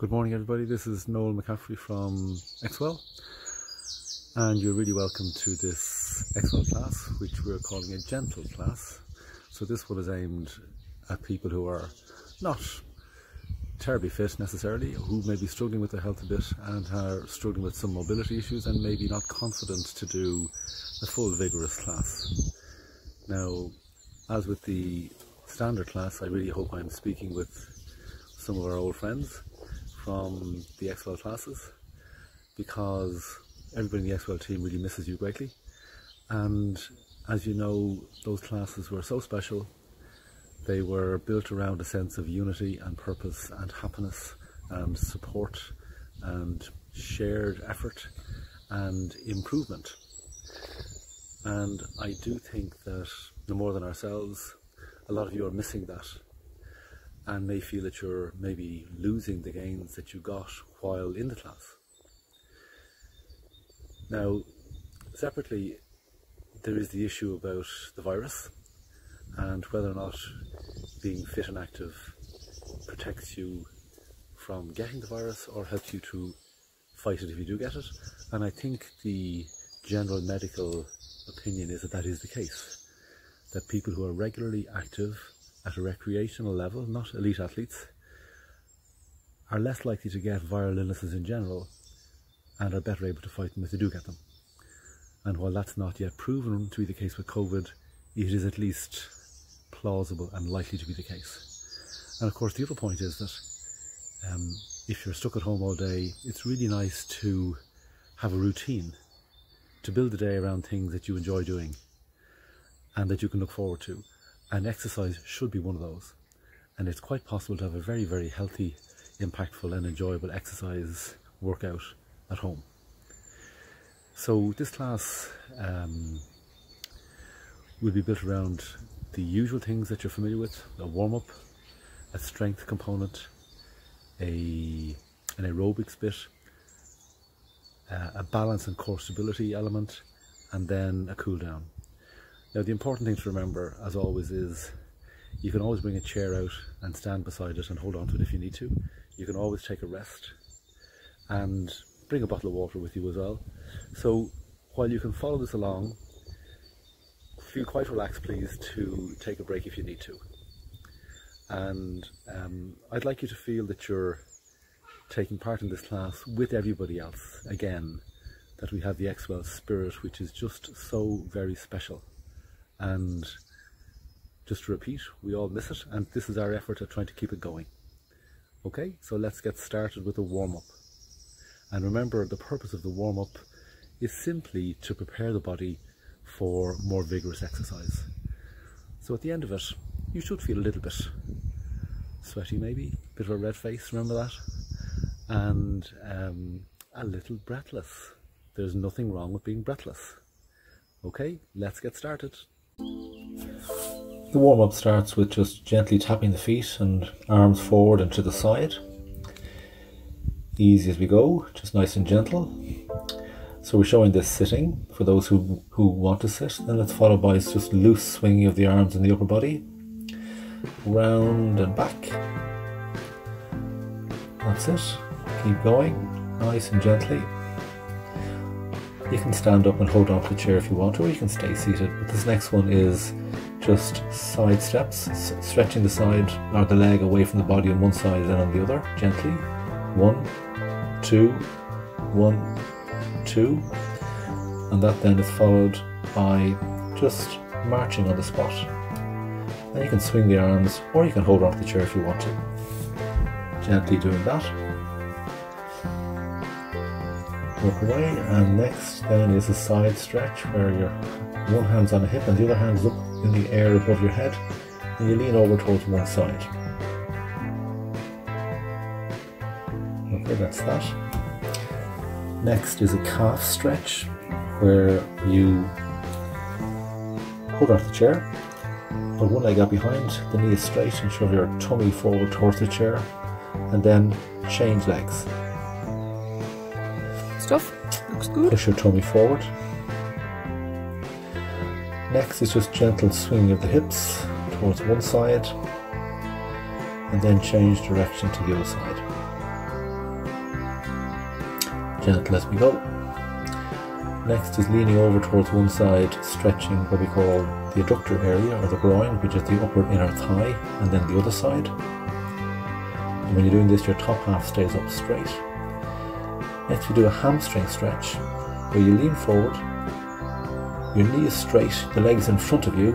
Good morning, everybody. This is Noel McCaffrey from Exwell, and you're really welcome to this Exwell class, which we're calling a gentle class. So, this one is aimed at people who are not terribly fit necessarily, who may be struggling with their health a bit and are struggling with some mobility issues and maybe not confident to do a full vigorous class. Now, as with the standard class, I really hope I'm speaking with some of our old friends from the Exwell classes because everybody in the Exwell team really misses you greatly. And as you know, those classes were so special. They were built around a sense of unity and purpose and happiness and support and shared effort and improvement. And I do think that no more than ourselves, a lot of you are missing that and may feel that you're maybe losing the gains that you got while in the class. Now, separately, there is the issue about the virus and whether or not being fit and active protects you from getting the virus or helps you to fight it if you do get it. And I think the general medical opinion is that that is the case. That people who are regularly active at a recreational level, not elite athletes, are less likely to get viral illnesses in general and are better able to fight them if they do get them. And while that's not yet proven to be the case with COVID, it is at least plausible and likely to be the case. And of course, the other point is that um, if you're stuck at home all day, it's really nice to have a routine, to build the day around things that you enjoy doing and that you can look forward to and exercise should be one of those. And it's quite possible to have a very, very healthy, impactful, and enjoyable exercise workout at home. So, this class um, will be built around the usual things that you're familiar with a warm up, a strength component, a, an aerobics bit, uh, a balance and core stability element, and then a cool down. Now the important thing to remember, as always, is you can always bring a chair out and stand beside it and hold on to it if you need to. You can always take a rest and bring a bottle of water with you as well. So while you can follow this along, feel quite relaxed please to take a break if you need to. And um, I'd like you to feel that you're taking part in this class with everybody else. Again, that we have the Exwell spirit, which is just so very special. And just to repeat, we all miss it, and this is our effort at trying to keep it going. Okay, so let's get started with a warm up. And remember, the purpose of the warm up is simply to prepare the body for more vigorous exercise. So at the end of it, you should feel a little bit sweaty, maybe, a bit of a red face, remember that? And um, a little breathless. There's nothing wrong with being breathless. Okay, let's get started. The warm up starts with just gently tapping the feet and arms forward and to the side. Easy as we go, just nice and gentle. So we're showing this sitting for those who, who want to sit. Then let's by just loose swinging of the arms and the upper body. Round and back. That's it. Keep going, nice and gently. You can stand up and hold on to the chair if you want, to or you can stay seated. But this next one is just side steps, stretching the side or the leg away from the body on one side and on the other, gently. One, two, one, two. And that then is followed by just marching on the spot. And you can swing the arms, or you can hold on to the chair if you want to. Gently doing that walk away and next then is a side stretch where your one hand's on the hip and the other hand's up in the air above your head and you lean over towards one side. Okay, that's that. Next is a calf stretch where you hold onto the chair, put one leg out behind, the knee is straight and shove your tummy forward towards the chair and then change legs. Looks good. Push your tummy forward. Next is just gentle swinging of the hips towards one side and then change direction to the other side. gentle as we go. Next is leaning over towards one side, stretching what we call the adductor area or the groin, which is the upper inner thigh, and then the other side. And when you're doing this, your top half stays up straight. Next, we do a hamstring stretch where you lean forward, your knee is straight, the legs in front of you,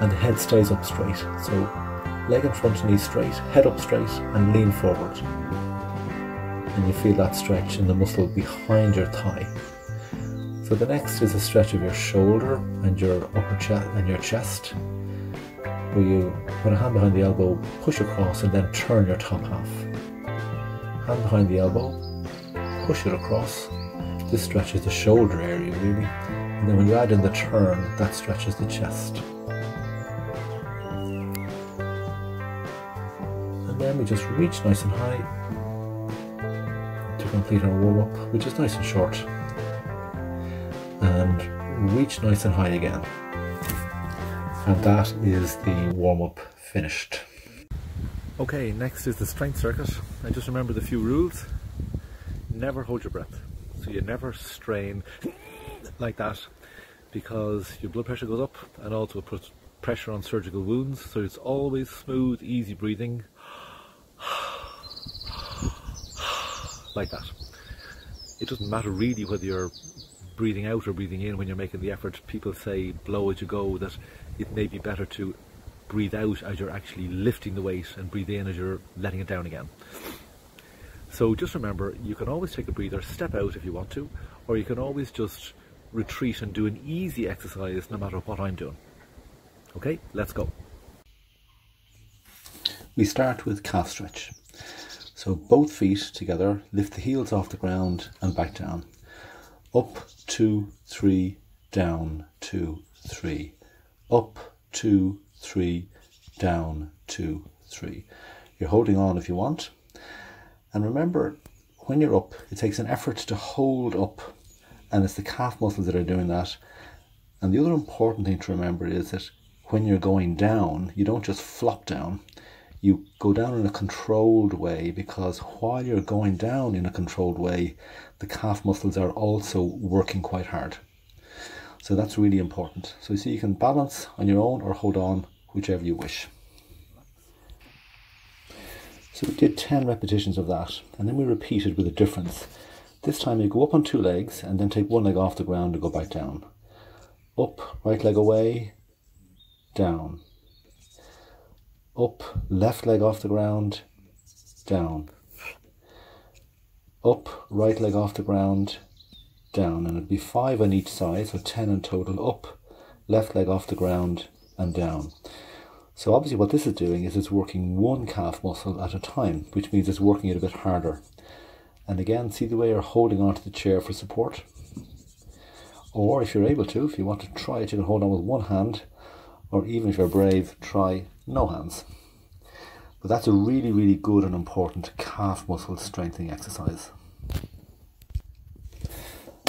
and the head stays up straight. So, leg in front, knee straight, head up straight, and lean forward. And you feel that stretch in the muscle behind your thigh. So the next is a stretch of your shoulder and your upper chest and your chest, where you put a hand behind the elbow, push across, and then turn your top half. Hand behind the elbow, push it across. This stretches the shoulder area really, and then when you add in the turn, that stretches the chest. And then we just reach nice and high to complete our warm up, which is nice and short and reach nice and high again. And that is the warm up finished. Okay, next is the strength circuit. I just remember the few rules. Never hold your breath. So you never strain like that because your blood pressure goes up and also it puts pressure on surgical wounds. So it's always smooth, easy breathing. like that. It doesn't matter really whether you're breathing out or breathing in when you're making the effort. People say blow as you go, that it may be better to breathe out as you're actually lifting the weight and breathe in as you're letting it down again. So just remember, you can always take a breather, step out if you want to, or you can always just retreat and do an easy exercise no matter what I'm doing. Okay, let's go. We start with calf stretch. So both feet together, lift the heels off the ground and back down up, two, three, down, two, three, up, two, three, down, two, three. You're holding on if you want. And remember, when you're up, it takes an effort to hold up, and it's the calf muscles that are doing that. And the other important thing to remember is that when you're going down, you don't just flop down you go down in a controlled way because while you're going down in a controlled way, the calf muscles are also working quite hard. So that's really important. So you see you can balance on your own or hold on, whichever you wish. So we did 10 repetitions of that and then we repeated with a difference. This time you go up on two legs and then take one leg off the ground and go back down. Up, right leg away, down up, left leg off the ground, down. Up, right leg off the ground, down. And it'd be five on each side, so 10 in total. Up, left leg off the ground, and down. So obviously what this is doing is it's working one calf muscle at a time, which means it's working it a bit harder. And again, see the way you're holding onto the chair for support? Or if you're able to, if you want to try it, you can hold on with one hand, or even if you're brave, try no hands. But that's a really, really good and important calf muscle strengthening exercise.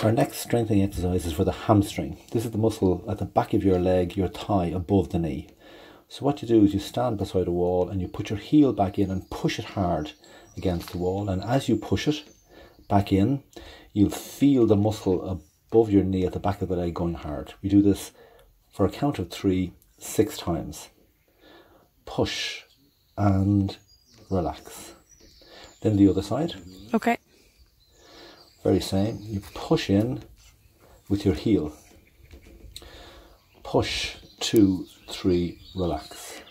Our next strengthening exercise is for the hamstring. This is the muscle at the back of your leg, your thigh, above the knee. So what you do is you stand beside a wall and you put your heel back in and push it hard against the wall. And as you push it back in, you'll feel the muscle above your knee at the back of the leg going hard. We do this for a count of three, six times push and relax. Then the other side. Okay. Very same. You push in with your heel. Push, two, three, relax.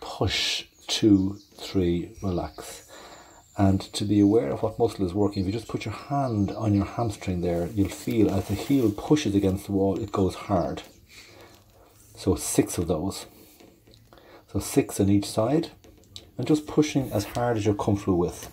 Push, two, three, relax. And to be aware of what muscle is working, if you just put your hand on your hamstring there, you'll feel as the heel pushes against the wall, it goes hard. So six of those. So six on each side and just pushing as hard as you're comfortable with.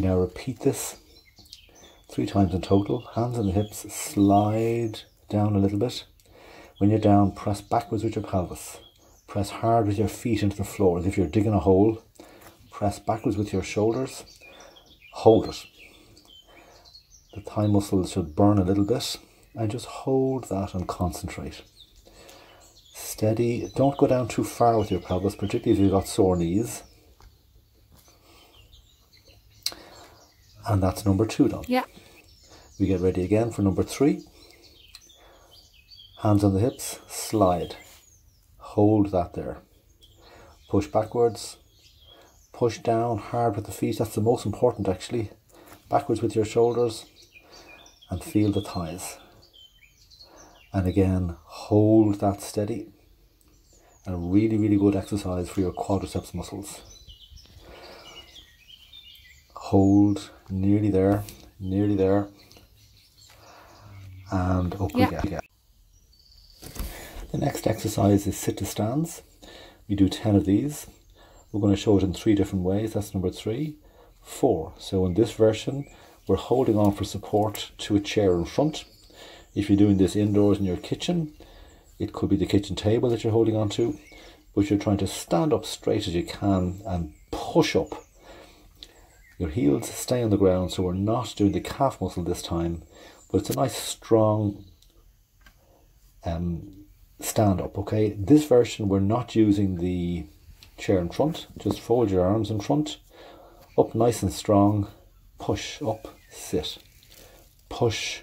Now repeat this three times in total. Hands on the hips, slide down a little bit. When you're down, press backwards with your pelvis. Press hard with your feet into the floor as if you're digging a hole. Press backwards with your shoulders. Hold it. The thigh muscles should burn a little bit and just hold that and concentrate. Steady. Don't go down too far with your pelvis, particularly if you've got sore knees. And that's number two done. Yeah. We get ready again for number three. Hands on the hips, slide. Hold that there. Push backwards. Push down hard with the feet. That's the most important actually. Backwards with your shoulders. And feel the thighs. And again, hold that steady. And a really, really good exercise for your quadriceps muscles. Hold nearly there, nearly there. And up Yeah. we get. The next exercise is sit to stands. We do 10 of these. We're going to show it in three different ways. That's number three. Four. So in this version, we're holding on for support to a chair in front. If you're doing this indoors in your kitchen, it could be the kitchen table that you're holding on to, but you're trying to stand up straight as you can and push up. Your heels stay on the ground, so we're not doing the calf muscle this time, but it's a nice strong um, stand up, okay? This version, we're not using the chair in front, just fold your arms in front, up nice and strong, push up, sit, push,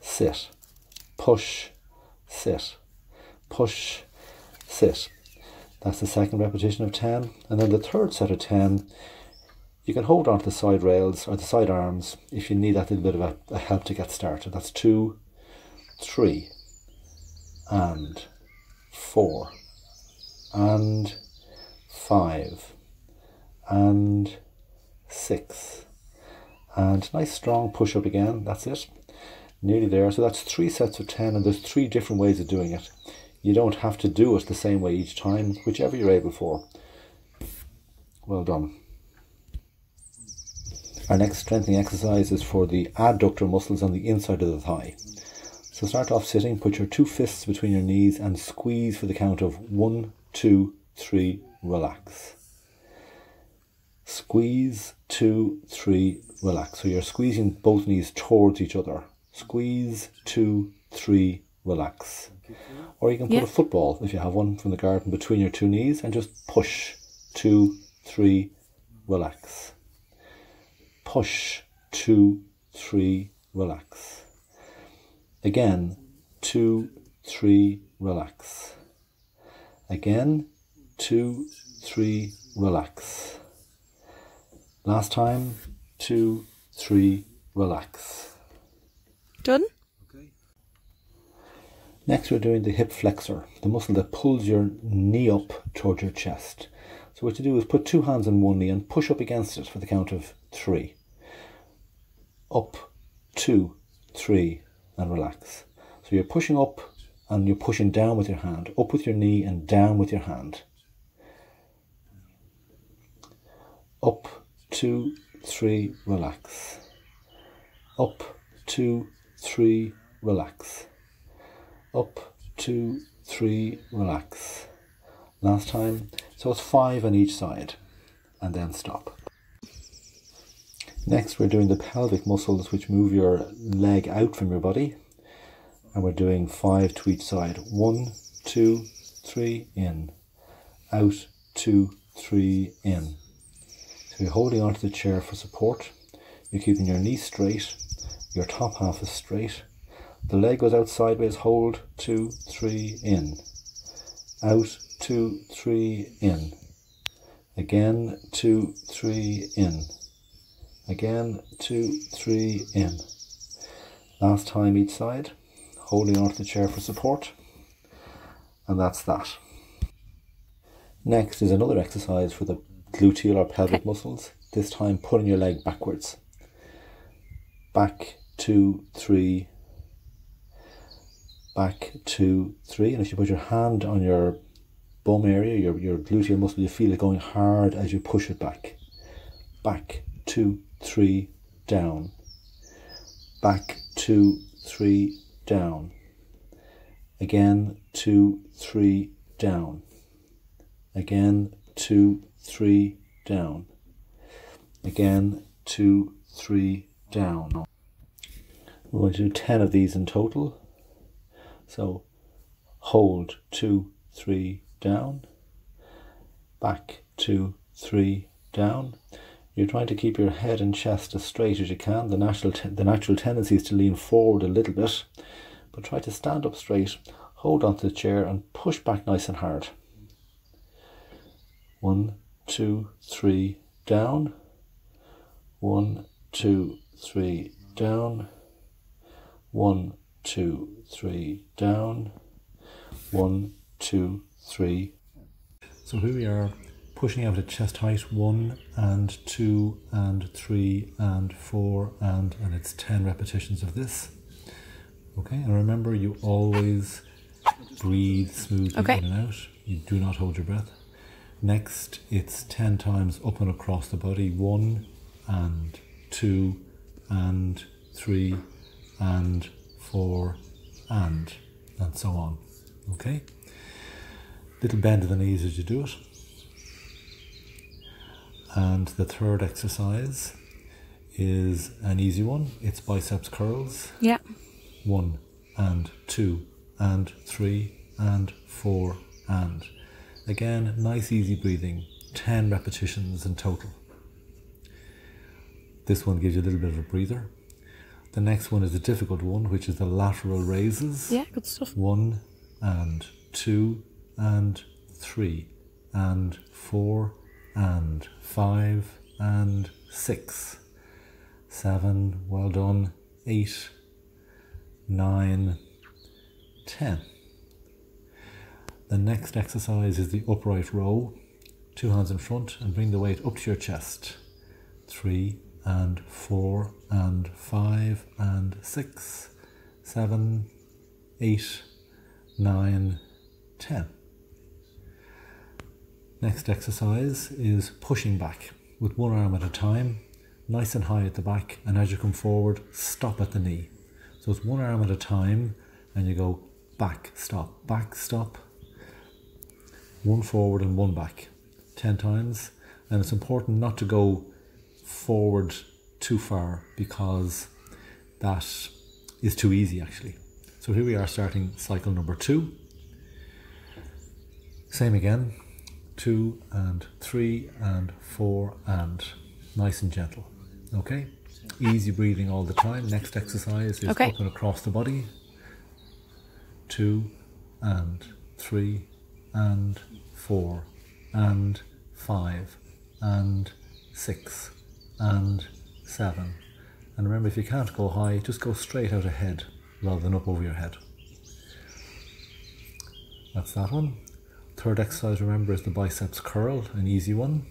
sit, push, sit, push, sit. That's the second repetition of 10. And then the third set of 10, you can hold on to the side rails or the side arms if you need that little bit of a, a help to get started. That's two, three, and four, and five, and six, and nice strong push up again. That's it. Nearly there. So that's three sets of 10, and there's three different ways of doing it. You don't have to do it the same way each time, whichever you're able for. Well done. Our next strengthening exercise is for the adductor muscles on the inside of the thigh. So start off sitting, put your two fists between your knees and squeeze for the count of one, two, three, relax. Squeeze, two, three, relax. So you're squeezing both knees towards each other. Squeeze, two, three, relax. Or you can put Yeah. a football, if you have one from the garden, between your two knees and just push, two, three, relax. Push, two, three, relax. Again, two, three, relax. Again, two, three, relax. Last time, two, three, relax. Done? Okay. Next, we're doing the hip flexor, the muscle that pulls your knee up towards your chest. So, what you do is put two hands on one knee and push up against it for the count of three. Up, two, three, and relax. So, you're pushing up and you're pushing down with your hand, up with your knee and down with your hand. Up, two, three, relax. Up, two, three, relax up, two, three, relax. Last time, so it's five on each side, and then stop. Next, we're doing the pelvic muscles which move your leg out from your body, and we're doing five to each side. One, two, three, in, out, two, three, in. So you're holding onto the chair for support. You're keeping your knee straight, your top half is straight, the leg goes out sideways, hold, two, three, in. Out, two, three, in. Again, two, three, in. Again, two, three, in. Last time each side, holding onto the chair for support. And that's that. Next is another exercise for the gluteal or pelvic muscles, this time pulling your leg backwards. Back, two, three, back, two, three. And if you put your hand on your bum area, your, your gluteal muscle, you feel it going hard as you push it back. back, two, three, down, back, two, three, down, again, two, three, down, again, two, three, down, again, two, three, down. We're going to do 10 of these in total. So hold, two, three, down, back, two, three, down. You're trying to keep your head and chest as straight as you can. The natural, the natural tendency is to lean forward a little bit, but try to stand up straight, hold onto the chair and push back nice and hard. One, two, three, down. One, two, three, down. One, two, three, down. One, two, three. So here we are pushing out at chest height one and two and three and four and and it's 10 repetitions of this. Okay and remember you always breathe smoothly okay. in and out. You do not hold your breath. Next it's 10 times up and across the body one and two and three and four and and so on. Okay? Little bend of the knees as you do it and the third exercise is an easy one. It's biceps curls. Yeah. One and two and three and four and. Again, nice easy breathing. 10 repetitions in total. This one gives you a little bit of a breather. The next one is a difficult one, which is the lateral raises. Yeah, good stuff. One and two and three and four and five and six, seven, well done, eight, nine, ten. The next exercise is the upright row. Two hands in front and bring the weight up to your chest. Three and four and five and six, seven, eight, nine, ten. Next exercise is pushing back with one arm at a time, nice and high at the back, and as you come forward, stop at the knee. So it's one arm at a time, and you go back, stop, back, stop, one forward and one back, 10 times. And it's important not to go forward too far because that is too easy actually. So here we are starting cycle number two. Same again, two and three and four and nice and gentle. Okay? Easy breathing all the time. Next exercise is okay. up and across the body. Two and three and four and five and six and seven. And remember, if you can't go high, just go straight out ahead rather than up over your head. That's that one. Third exercise, remember, is the biceps curl, an easy one.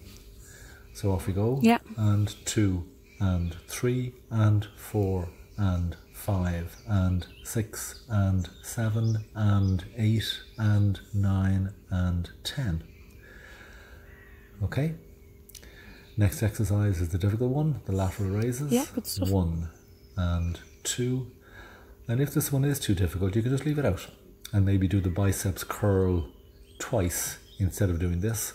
So off we go. Yeah. And two, and three, and four, and five, and six, and seven, and eight, and nine, and ten. Okay. Next exercise is the difficult one, the lateral raises. Yeah, good stuff. One and two. And if this one is too difficult, you can just leave it out and maybe do the biceps curl twice instead of doing this.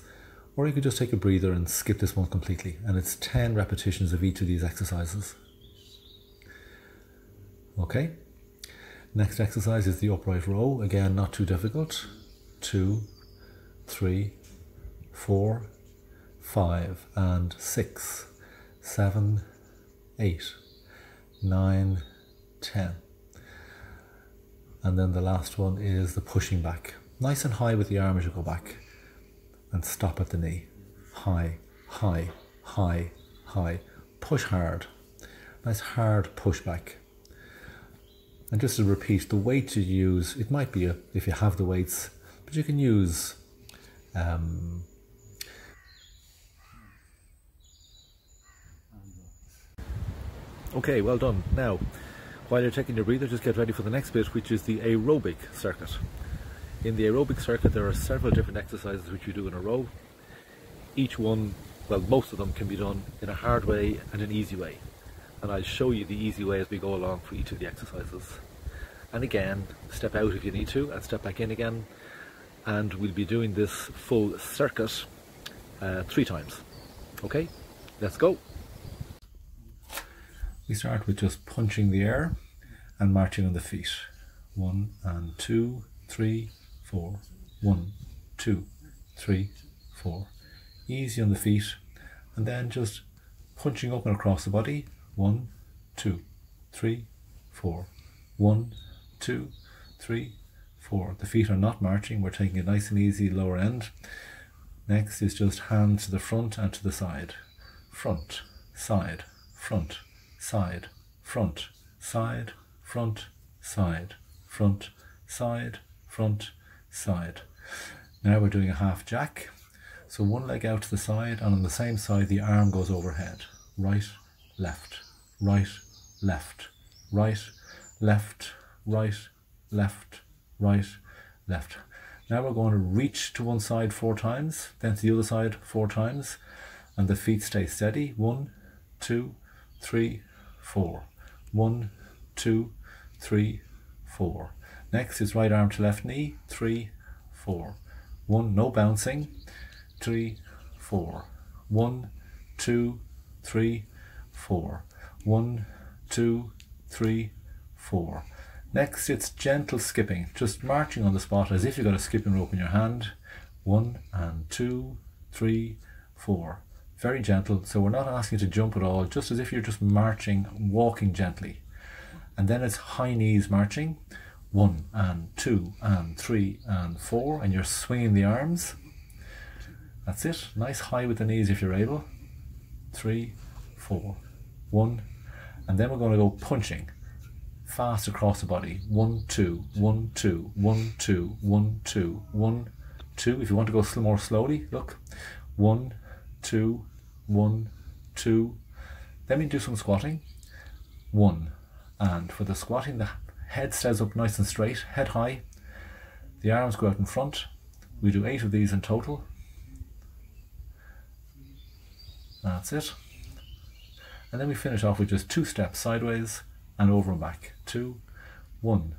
Or you could just take a breather and skip this one completely. And it's 10 repetitions of each of these exercises. Okay. Next exercise is the upright row. Again, not too difficult. Two, three, four, five, and six, seven, eight, nine, ten. And then the last one is the pushing back. Nice and high with the arm as you go back. And stop at the knee. High, high, high, high. Push hard. Nice hard push back. And just to repeat, the weight you use, it might be a, if you have the weights, but you can use um, Okay, well done. Now, while you're taking your breather, just get ready for the next bit, which is the aerobic circuit. In the aerobic circuit, there are several different exercises which you do in a row. Each one well, most of them can be done in a hard way and an easy way. And I'll show you the easy way as we go along for each of the exercises. And again, step out if you need to and step back in again. And we'll be doing this full circuit uh, three times. Okay, let's go. We start with just punching the air and marching on the feet. One and two, three, four. One, two, three, four. Easy on the feet and then just punching up and across the body. One, two, three, four. One, two, three, four. The feet are not marching, we're taking a nice and easy lower end. Next is just hands to the front and to the side. Front, side, front, side, front, side, front, side, front, side, front, side. Now we're doing a half jack. So one leg out to the side and on the same side the arm goes overhead. Right, left, right, left, right, left, right, left, right, left. Now we're going to reach to one side four times, then to the other side four times, and the feet stay steady. One, two, three, four. One, two, three, four. Next is right arm to left knee. Three, four. One, no bouncing. Three, four. One, two, three, four. One, two, three, four. Next, it's gentle skipping, just marching on the spot as if you've got a skipping rope in your hand. One and two, three, four very gentle. So we're not asking you to jump at all, just as if you're just marching, walking gently. And then it's high knees marching. One and two and three and four, and you're swinging the arms. That's it. Nice high with the knees if you're able. Three, four, one, and then we're going to go punching fast across the body. One, two, one, two, one, two, one, two, one, two. If you want to go more slowly, look. One, two, one, two. Then we do some squatting. One. And for the squatting, the head stays up nice and straight, head high. The arms go out in front. We do eight of these in total. That's it. And then we finish off with just two steps sideways and over and back. Two, one,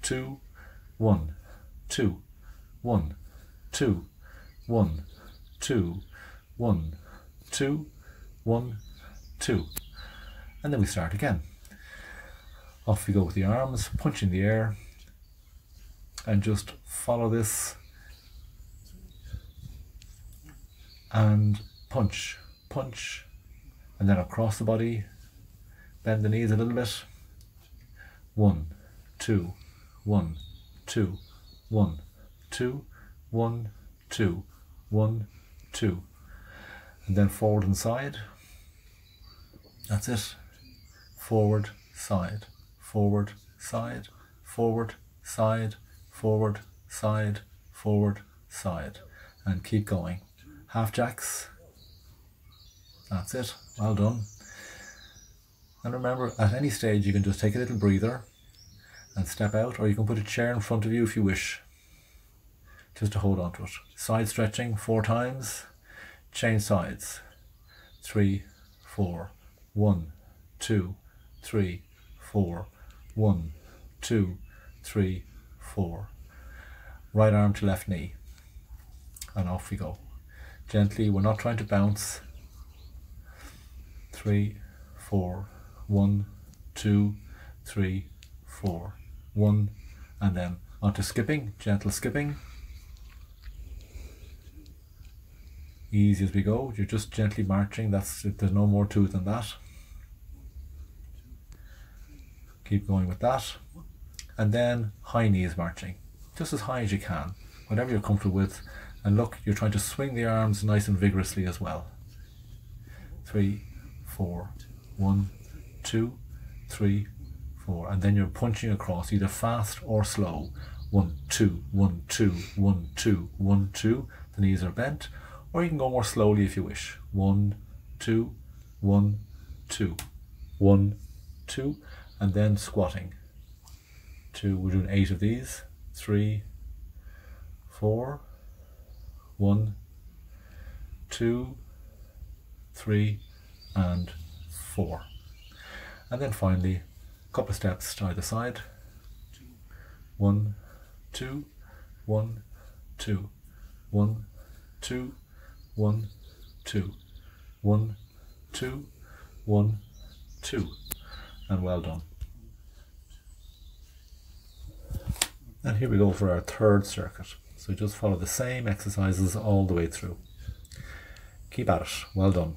two, one, two, one, two, one, two, one, two, one, two. And then we start again. Off we go with the arms, punch in the air, and just follow this and punch, punch, and then across the body, bend the knees a little bit. One, two, one, two, one, two, one, two, one, two and then forward and side. That's it. Forward, side, forward, side, forward, side, forward, side, forward, side. And keep going. Half jacks. That's it. Well done. And remember, at any stage you can just take a little breather and step out, or you can put a chair in front of you if you wish, just to hold on to it. Side stretching four times chain sides. Three, four, one, two, three, four, one, two, three, four. Right arm to left knee. And off we go. Gently, we're not trying to bounce. Three, four, one, two, three, four, one, and then onto skipping, gentle skipping. easy as we go. You're just gently marching. That's There's no more to it than that. Keep going with that. And then high knees marching. Just as high as you can. Whatever you're comfortable with. And look, you're trying to swing the arms nice and vigorously as well. Three, four, one, two, three, four. And then you're punching across either fast or slow. One, two, one, two, one, two, one, two. The knees are bent or you can go more slowly if you wish. One, two, one, two, one, two, and then squatting. Two, we're doing eight of these. Three, four, one, two, three, and four. And then finally, a couple of steps to either side. One, two, one, two, one, two, one, two, one, two, one, two. And well done. And here we go for our third circuit. So just follow the same exercises all the way through. Keep at it. Well done.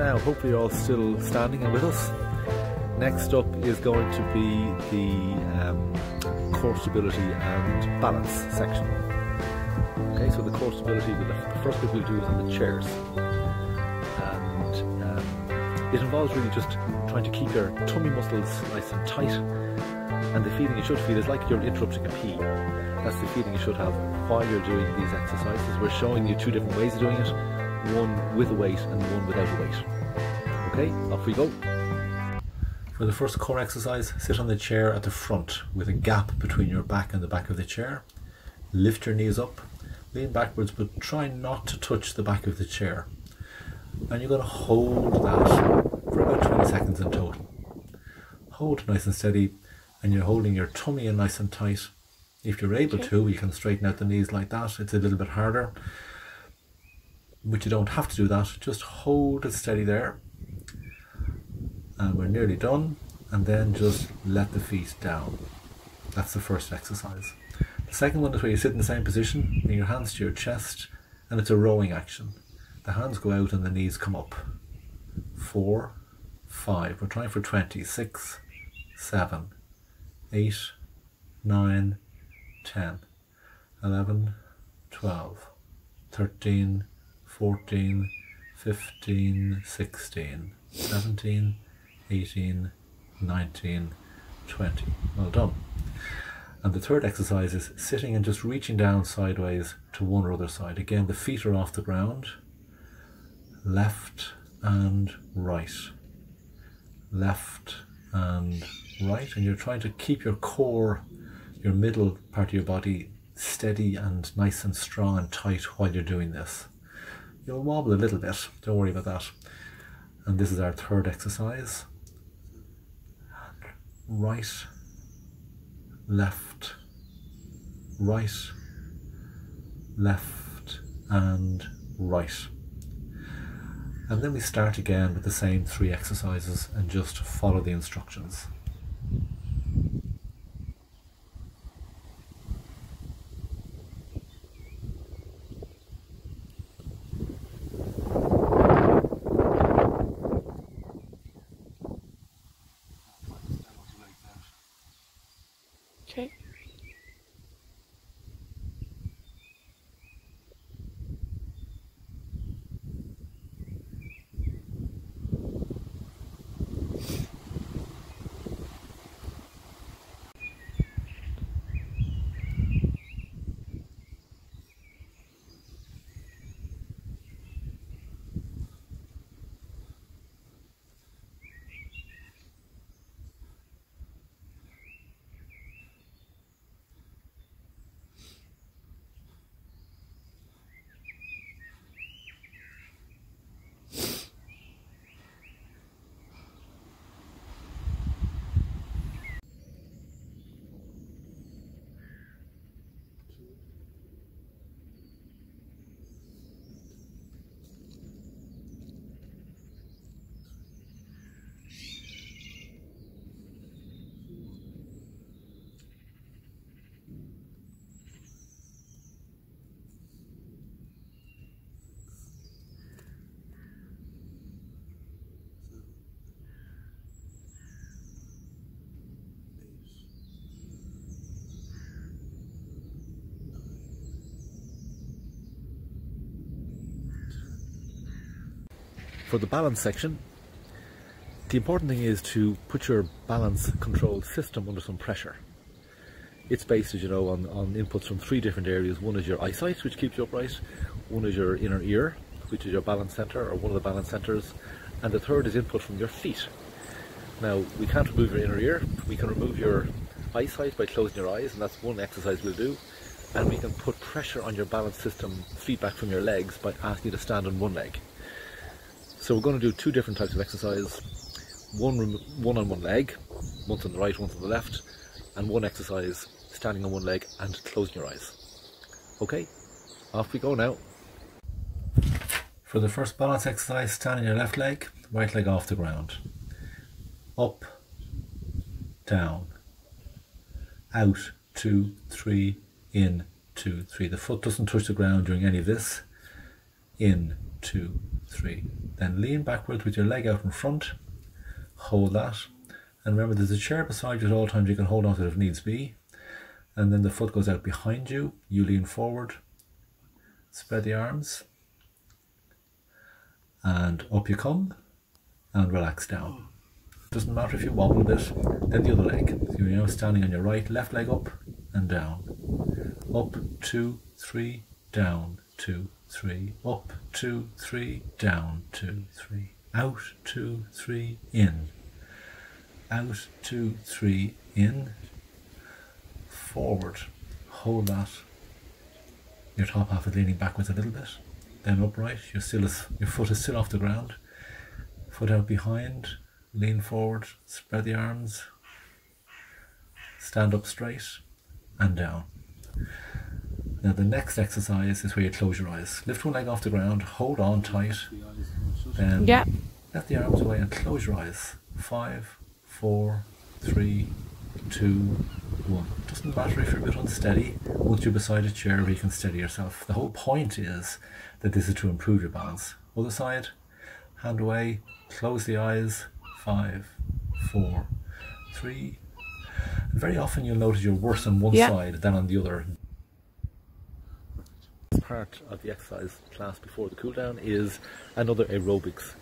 Now, hopefully, you're all still standing and with us. Next up is going to be the um, core stability and balance section. Okay, so the core stability, the first bit we'll do is on the chairs. And um, it involves really just trying to keep your tummy muscles nice and tight. And the feeling you should feel is like you're interrupting a pee. That's the feeling you should have while you're doing these exercises. We're showing you two different ways of doing it one with a weight and one without a weight. Okay, off we go. For the first core exercise, sit on the chair at the front with a gap between your back and the back of the chair. Lift your knees up, lean backwards, but try not to touch the back of the chair. And you're going to hold that for about 20 seconds in total. Hold nice and steady, and you're holding your tummy in nice and tight. If you're able okay. to, you can straighten out the knees like that. It's a little bit harder but you don't have to do that. Just hold it steady there. And we're nearly done. And then just let the feet down. That's the first exercise. The second one is where you sit in the same position, bring your hands to your chest, and it's a rowing action. The hands go out and the knees come up. Four, five, we're trying for 20, six, seven, eight, nine, 10, 11, 12, 13, 14, 15, 16, 17, 18, 19, 20. Well done. And the third exercise is sitting and just reaching down sideways to one or other side. Again, the feet are off the ground. Left and right. Left and right. And you're trying to keep your core, your middle part of your body steady and nice and strong and tight while you're doing this. You'll wobble a little bit, don't worry about that. And this is our third exercise. Right, left, right, left and right. And then we start again with the same three exercises and just follow the instructions. For the balance section, the important thing is to put your balance control system under some pressure. It's based, as you know, on, on inputs from three different areas. One is your eyesight, which keeps you upright. One is your inner ear, which is your balance center, or one of the balance centers. And the third is input from your feet. Now, we can't remove your inner ear. We can remove your eyesight by closing your eyes, and that's one exercise we'll do. And we can put pressure on your balance system feedback from your legs by asking you to stand on one leg. So we're going to do two different types of exercise. One, one on one leg, once on the right, once on the left, and one exercise standing on one leg and closing your eyes. Okay, off we go now. For the first balance exercise, stand on your left leg, right leg off the ground. Up, down, out, two, three, in, two, three. The foot doesn't touch the ground during any of this. In, two, three. Then lean backwards with your leg out in front. Hold that. And remember, there's a chair beside you at all times. You can hold on to it if needs be. And then the foot goes out behind you. You lean forward. Spread the arms. And up you come. And relax down. Doesn't matter if you wobble a bit. Then the other leg. So you're now standing on your right, left leg up and down. Up, two, three, down, two, three, up, two, three, down, two, three, out, two, three, in, out, two, three, in, forward, hold that, your top half is leaning backwards a little bit, then upright, you're still, your foot is still off the ground, foot out behind, lean forward, spread the arms, stand up straight, and down. Now the next exercise is where you close your eyes. Lift one leg off the ground, hold on tight, then Yeah. let the arms away and close your eyes. Five, four, three, two, one. Doesn't matter if you're a bit unsteady, once you're beside a chair where you can steady yourself. The whole point is that this is to improve your balance. Other side, hand away, close the eyes. Five, four, three. And very often you'll notice you're worse on one Yeah. side than on the other part of the exercise class before the cool down is another aerobics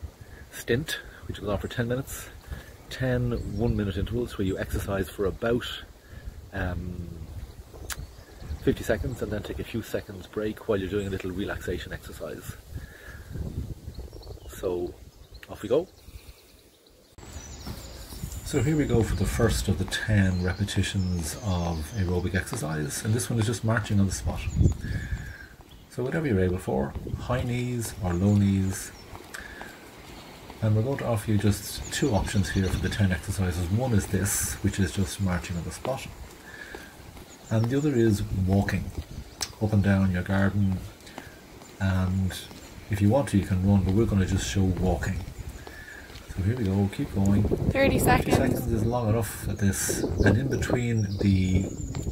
stint, which goes on for 10 minutes. 10 one minute intervals where you exercise for about um, 50 seconds and then take a few seconds break while you're doing a little relaxation exercise. So off we go. So here we go for the first of the 10 repetitions of aerobic exercise and this one is just marching on the spot. So whatever you're able for, high knees or low knees. And we're going to offer you just two options here for the 10 exercises. One is this, which is just marching on the spot. And the other is walking. up and down your garden and if you want to you can run but we're going to just show walking so here we go keep going 30 seconds. 30 seconds is long enough at this and in between the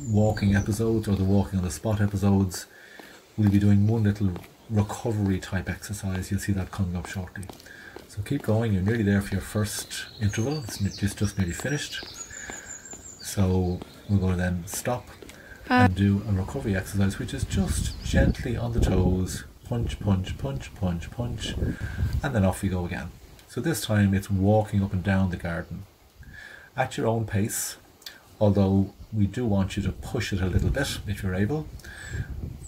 walking episodes or the walking on the spot episodes we'll be doing one little recovery type exercise. You'll see that coming up shortly. So keep going. You're nearly there for your first interval. It's just just nearly finished. So we're going to then stop uh, and do a recovery exercise which is just gently on the toes punch punch punch punch punch and then off we go again. So this time it's walking up and down the garden at your own pace although we do want you to push it a little bit if you're able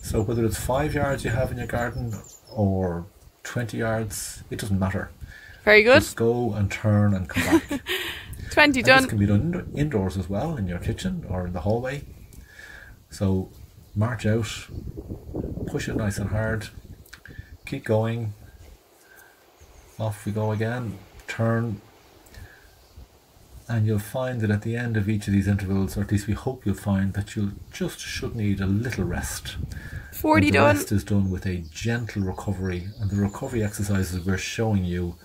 so whether it's five yards you have in your garden or 20 yards it doesn't matter Very good. just go and turn and come back 20 and done. this can be done indo- indoors as well, in your kitchen or in the hallway. So march out, push it nice and hard, keep going. Off we go again, turn. And you'll find that at the end of each of these intervals, or at least we hope you'll find that you just should need a little rest. 40 And the done. rest is done with a gentle recovery, and the recovery exercises we're showing you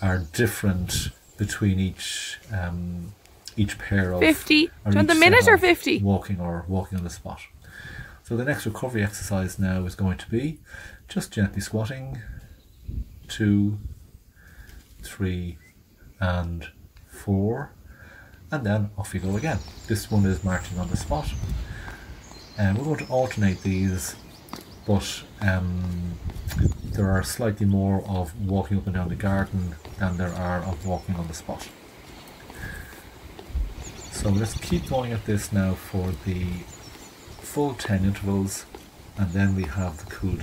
are different between each um, each pair of 50. Do you or want the minute or of 50? walking or walking on the spot. So the next recovery exercise now is going to be just gently squatting, two, three, and four, and then off you go again. This one is marching on the spot, and we're going to alternate these, but um, there are slightly more of walking up and down the garden than there are of walking on the spot. So let's keep going at this now for the full 10 intervals and then we have the cool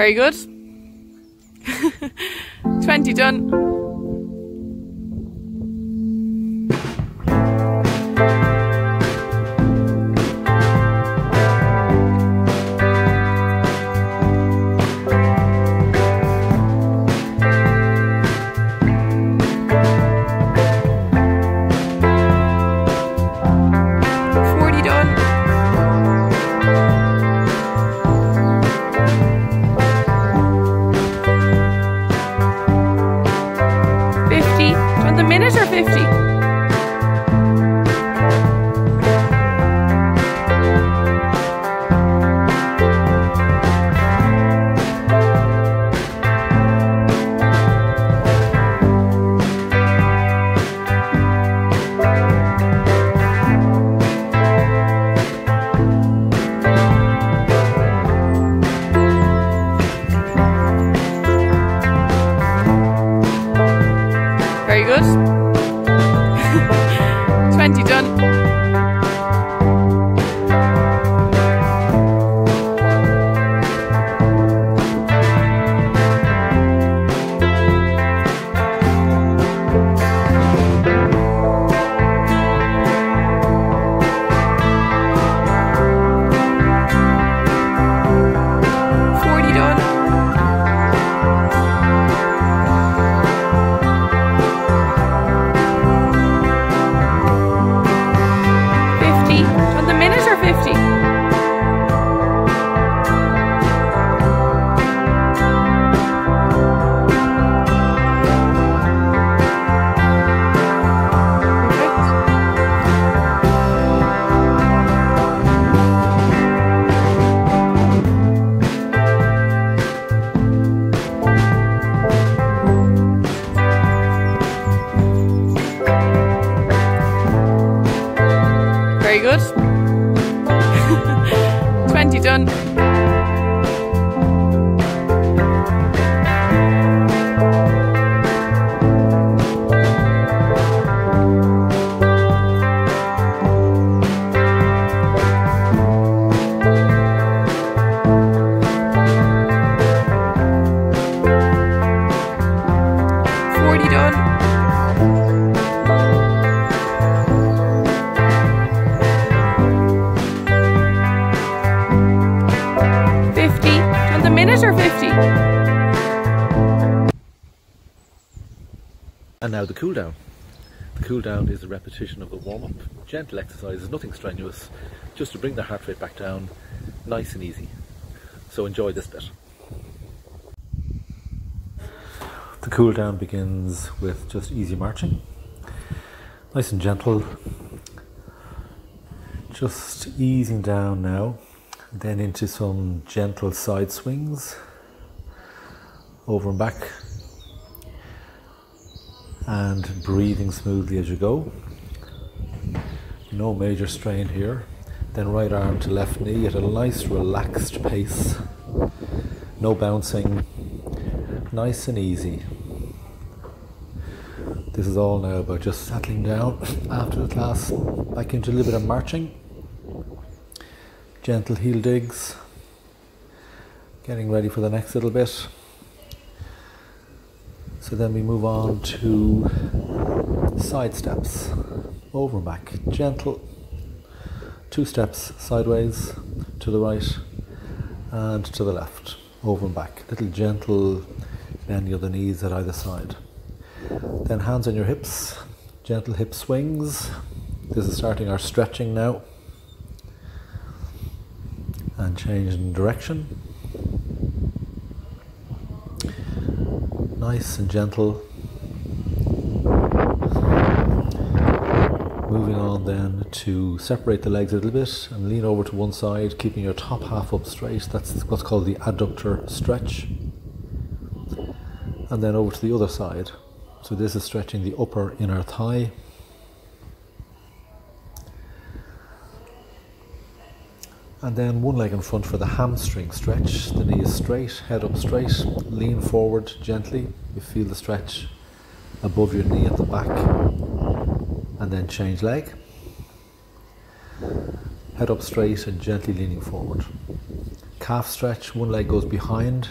Very good. And now the cool down. The cool down is a repetition of the warm up. Gentle exercises, nothing strenuous, just to bring the heart rate back down, nice and easy. So enjoy this bit. The cool down begins with just easy marching, nice and gentle. Just easing down now, then into some gentle side swings, over and back, and breathing smoothly as you go. No major strain here. Then right arm to left knee at a nice relaxed pace. No bouncing. Nice and easy. This is all now about just settling down after the class, back into a little bit of marching. Gentle heel digs. Getting ready for the next little bit. So then we move on to side steps, over and back, gentle, two steps sideways, to the right and to the left, over and back, little gentle bending of the knees at either side. Then hands on your hips, gentle hip swings. This is starting our stretching now. And changing direction. Nice and gentle. Moving on then to separate the legs a little bit and lean over to one side, keeping your top half up straight. That's what's called the adductor stretch. And then over to the other side. So this is stretching the upper inner thigh. And then one leg in front for the hamstring stretch. The knee is straight, head up straight, lean forward gently. You feel the stretch above your knee at the back. And then change leg. Head up straight and gently leaning forward. Calf stretch, one leg goes behind.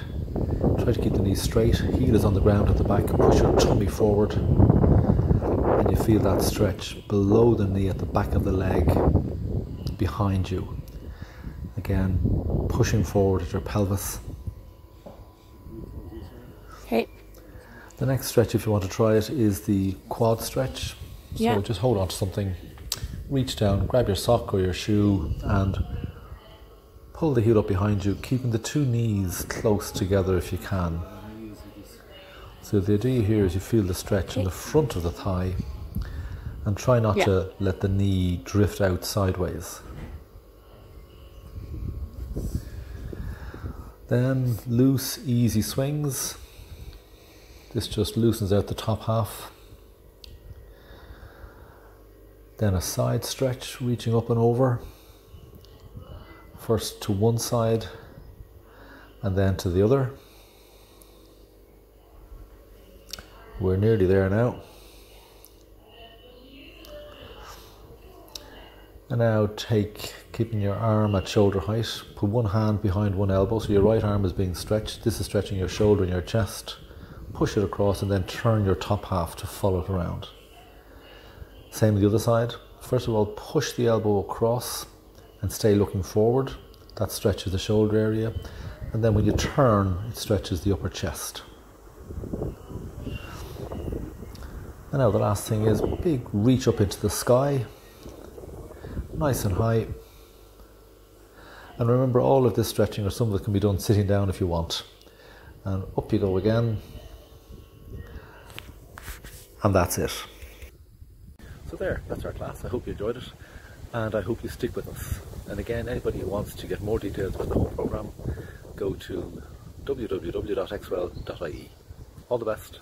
Try to keep the knee straight, heel is on the ground at the back, push your tummy forward. And you feel that stretch below the knee at the back of the leg behind you Again, pushing forward at your pelvis. Okay. The next stretch, if you want to try it, is the quad stretch. So Yeah. just hold on to something, reach down, grab your sock or your shoe, and pull the heel up behind you, keeping the two knees close together if you can. So the idea here is you feel the stretch in the front of the thigh, and try not Yeah. to let the knee drift out sideways. Then loose, easy swings. This just loosens out the top half. Then a side stretch, reaching up and over. First to one side and then to the other. We're nearly there now. And now take, keeping your arm at shoulder height, put one hand behind one elbow so your right arm is being stretched. This is stretching your shoulder and your chest. Push it across and then turn your top half to follow it around. Same with the other side. First of all, push the elbow across and stay looking forward. That stretches the shoulder area. And then when you turn, it stretches the upper chest. And now the last thing is big reach up into the sky nice and high. And remember, all of this stretching or some of it can be done sitting down if you want. And up you go again. And that's it. So there, that's our class. I hope you enjoyed it. And I hope you stick with us. And again, anybody who wants to get more details about the whole programme, go to www.exwell.ie. All the best.